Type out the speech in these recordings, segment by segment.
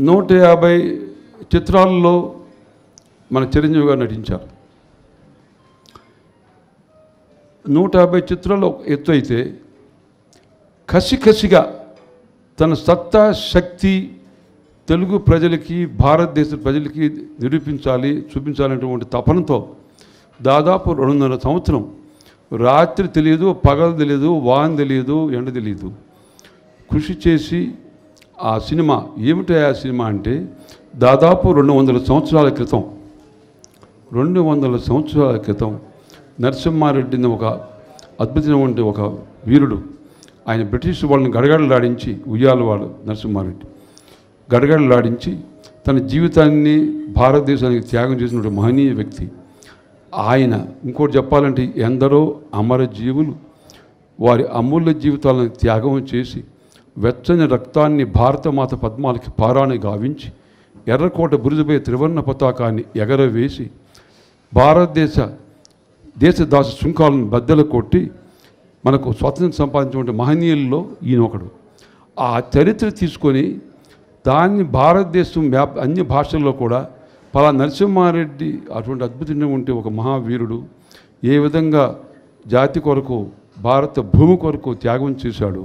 నూట యాభై చిత్రాల్లో మన చిరంజీవి గారు నటించారు. నూట యాభై చిత్రాల్లో ఎత్తు అయితే కసి కసిగా తన సత్తా శక్తి తెలుగు ప్రజలకి భారతదేశ ప్రజలకి నిరూపించాలి చూపించాలనేటువంటి తపనతో దాదాపు రెండున్నర సంవత్సరం రాత్రి తెలియదు పగలు తెలియదు వాన్ తెలియదు ఎండ తెలియదు. కృషి చేసి ఆ సినిమా ఏమిటి ఆ సినిమా అంటే దాదాపు రెండు వందల సంవత్సరాల క్రితం రెండు వందల సంవత్సరాల క్రితం నరసింహారెడ్డిని ఒక అద్భుతమైనటువంటి ఒక వీరుడు ఆయన బ్రిటిష్ వాళ్ళని గడగడలాడించి ఉయ్యాల వాడు నరసింహారెడ్డి. గడగడలాడించి తన జీవితాన్ని భారతదేశానికి త్యాగం చేసినటువంటి మహనీయ వ్యక్తి. ఆయన ఇంకోటి చెప్పాలంటే ఎందరో అమర జీవులు వారి అమూల్య జీవితాలను త్యాగం చేసి వెచ్చని రక్తాన్ని భారతమాత పద్మాలకి పారాని గావించి ఎర్రకోట బురుజుపై త్రివర్ణ పతాకాన్ని ఎగరవేసి భారతదేశ దేశదాస శృంఖాలను బద్దలు కొట్టి మనకు స్వాతంత్రం సంపాదించిన మహనీయుల్లో ఈయన ఒకడు ఆ చరిత్ర తీసుకొని దాన్ని భారతదేశం వ్యాప్ అన్ని భాషల్లో కూడా పలా నరసింహారెడ్డి అటువంటి అద్భుతంగా ఉంటే ఒక మహావీరుడు ఏ విధంగా జాతి కొరకు భారత భూమి కొరకు త్యాగం చేశాడు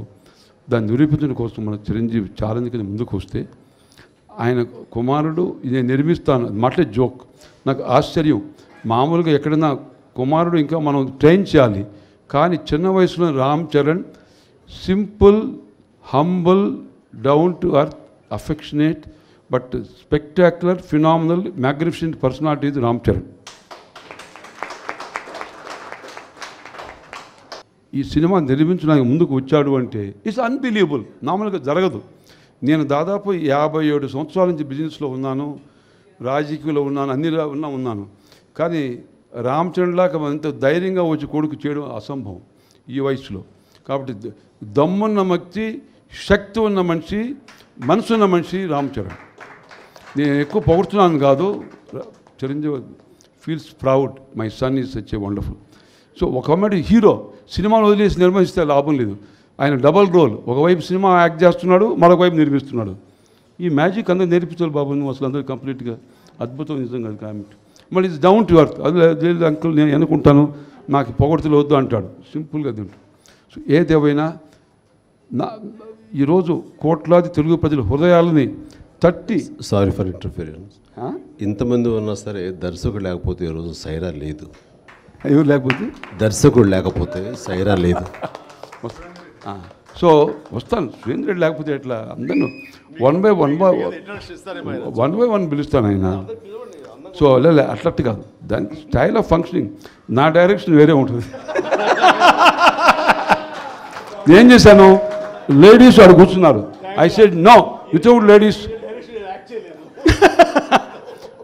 దాన్ని నిరూపించడం కోసం మన చిరంజీవి ఛాలెంజ్ కింద ముందుకు వస్తే ఆయన కుమారుడు నేను నిర్మిస్తాను. మాటలే జోక్. నాకు ఆశ్చర్యం. మామూలుగా ఎక్కడైనా కుమారుడు ఇంకా మనం ట్రైన్ చేయాలి. కానీ చిన్న వయసులో Ram Charan simple humble down to earth affectionate but spectacular phenomenal magnificent personality ఇది రామ్ చరణ్. ఈ సినిమా నిర్మించడానికి ముందుకు వచ్చాడు అంటే ఇట్స్ అన్బిలీవబుల్ మామూలుగా జరగదు. నేను దాదాపు యాభై ఏడు సంవత్సరాల నుంచి బిజినెస్లో ఉన్నాను రాజకీయంలో ఉన్నాను అన్ని ఉన్నా ఉన్నాను. కానీ రామచంద్రలాగా అంత ధైర్యంగా వచ్చి కొడుకు చేయడం అసంభవం ఈ వయసులో. కాబట్టి దమ్మున్న మక్తి శక్తి ఉన్న మనిషి మనసున్న మనిషి రామ్ చరణ్ నేను ఎక్కువ పొగుడుతున్నాను కాదు Chiranjeevi feels proud. My son is such a wonderful. So ఒక అమ్మాయి హీరో సినిమాను వదిలేసి నిర్వహిస్తే లాభం లేదు. ఆయన డబల్ రోల్. ఒకవైపు సినిమా యాక్ట్ చేస్తున్నాడు మరొక వైపు నిర్మిస్తున్నాడు. ఈ మ్యాజిక్ అందరూ నేర్పించాలి బాబు నువ్వు అసలు అందరూ కంప్లీట్గా అద్భుతం నిజంగా అది కామెంట్. మళ్ళీ ఇది డౌన్ టు అర్త్ అది లేదు అంకుల్ నేను ఎన్నుకుంటాను నాకు పొగడుతులు వద్దు అంటాడు. సింపుల్గా తింటాడు సో ఏదేమైనా నా ఈరోజు కోట్లాది తెలుగు ప్రజల హృదయాలని తట్టి సారీ ఫర్ ఇంటర్ఫీరెన్స్ ఆ? ఇంతమంది ఉన్నా సరే దర్శకుడు లేకపోతే ఈరోజు సైరా లేదు. ఎవరు లేకపోతే? దర్శకుడు లేకపోతే సైరా లేదు. సో వస్తాను. సురేంద్ర రెడ్డి లేకపోతే ఎట్లా? అందరిని one by one by one by one పిలుస్తాను ఆయన. సో లే అట్లట్టు కాదు. దాని స్టైల్ ఆఫ్ ఫంక్షనింగ్ నా డైరెక్షన్ వేరే ఉంటుంది. నేను చేశాను? లేడీస్ అక్కడ కూర్చున్నారు. I said no without ladies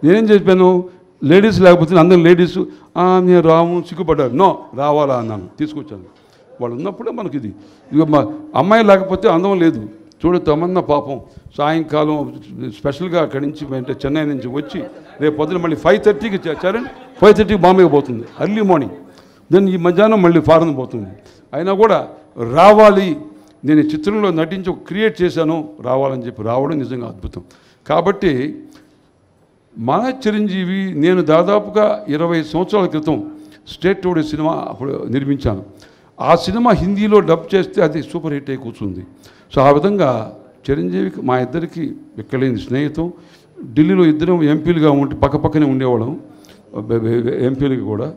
నేనేం చెప్పాను? లేడీస్ లేకపోతే అందరు లేడీస్ నేను రాము సిగ్గుపడ్డాను నో రావాలా అన్నాను తీసుకొచ్చాను. వాళ్ళు ఉన్నప్పుడే మనకి ఇది ఇక మా అమ్మాయి లేకపోతే అందం లేదు. చూడు తమన్న పాపం. సాయంకాలం స్పెషల్గా అక్కడి నుంచి అంటే చెన్నై నుంచి వచ్చి రేపు పొద్దున మళ్ళీ ఫైవ్ థర్టీకి చరణ్ ఫైవ్ థర్టీకి బాంబేకి పోతుంది. అర్లీ మార్నింగ్ దెన్ ఈ మధ్యాహ్నం మళ్ళీ ఫారెన్ పోతుంది. అయినా కూడా రావాలి. నేను ఈ చిత్రంలో నటించి క్రియేట్ చేశాను. రావాలని చెప్పి రావడం నిజంగా అద్భుతం. కాబట్టి మన చిరంజీవి నేను దాదాపుగా ఇరవై సంవత్సరాల క్రితం స్టేట్ టూడే సినిమా అప్పుడు నిర్మించాను. ఆ సినిమా హిందీలో డబ్ చేస్తే అది సూపర్ హిట్ అయి కూర్చుంది. సో ఆ విధంగా చిరంజీవికి మా ఇద్దరికి ఎక్కలేని స్నేహితం. ఢిల్లీలో ఇద్దరం ఎంపీలుగా ఉంటే పక్క పక్కనే ఉండేవాళ్ళం. ఎంపీలకి కూడా.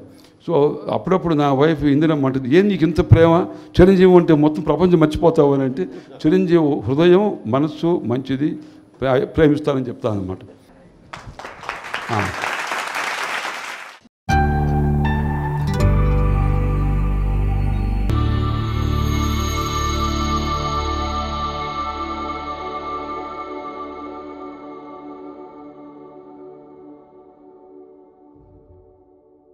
సో అప్పుడప్పుడు నా వైఫ్ ఇందిరమ్మ అంటుంది ఏం నీకు ఇంత ప్రేమ? చిరంజీవి అంటే మొత్తం ప్రపంచం మర్చిపోతావు అని అంటే చిరంజీవి హృదయం మనస్సు మంచిది ప్రే- ప్రేమిస్తానని చెప్తానమాట ఆ.